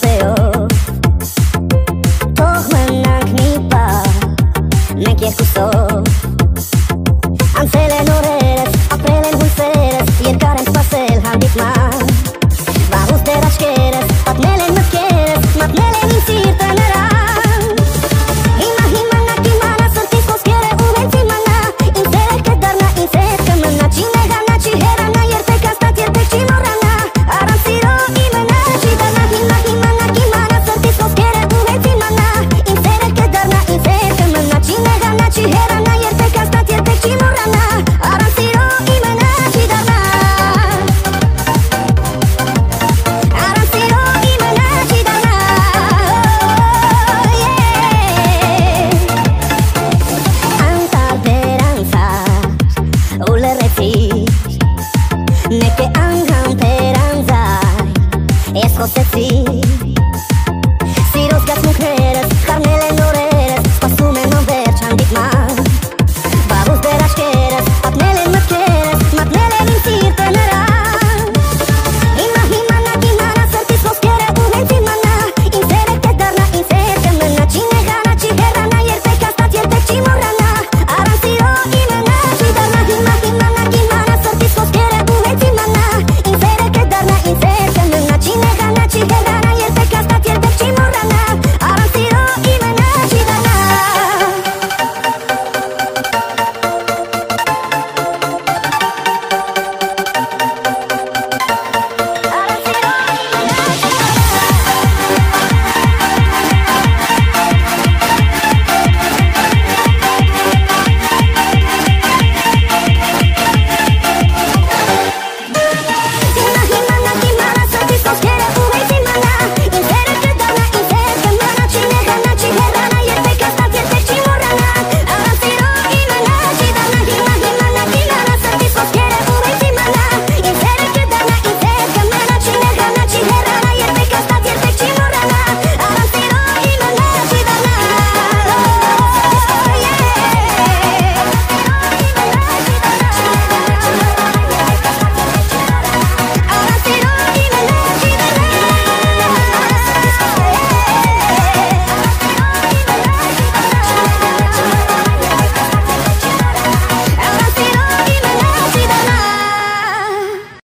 Ευρωπαίο Το έχουμε να κνυπά Ναι και